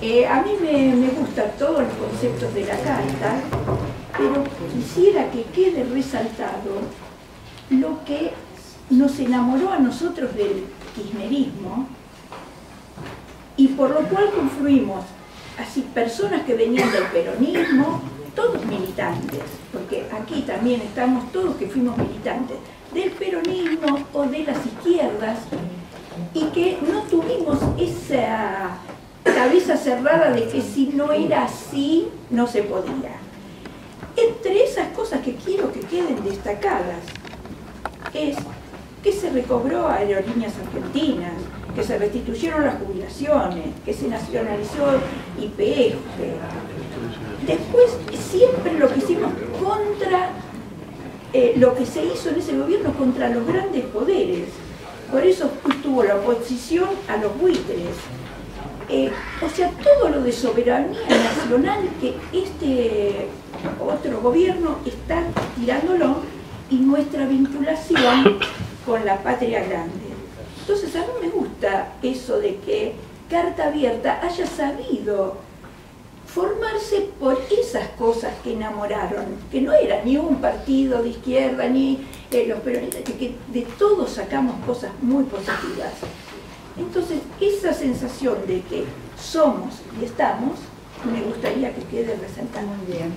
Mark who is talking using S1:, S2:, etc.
S1: Eh, a mí me, me gustan todos los conceptos de la carta, pero quisiera que quede resaltado lo que nos enamoró a nosotros del kirchnerismo y por lo cual confluimos así personas que venían del peronismo, todos militantes, porque aquí también estamos todos que fuimos militantes del peronismo o de las izquierdas y que no tuvimos esa cabeza cerrada de que si no era así no se podía. Entre esas cosas que quiero que queden destacadas es que se recobró Aerolíneas Argentinas, que se restituyeron las jubilaciones, que se nacionalizó IPF. Después, siempre lo que hicimos contra eh, lo que se hizo en ese gobierno contra los grandes poderes. Por eso estuvo la oposición a los buitres. Eh, o sea, todo lo de soberanía nacional que este otro gobierno está tirándolo y nuestra vinculación con la patria grande. Entonces a mí me gusta eso de que Carta Abierta haya sabido formarse por esas cosas que enamoraron, que no era ni un partido de izquierda, ni eh, los peronistas, que de todos sacamos cosas muy positivas. Entonces, esa sensación de que somos y estamos, me gustaría que quede resaltada.
S2: Muy bien.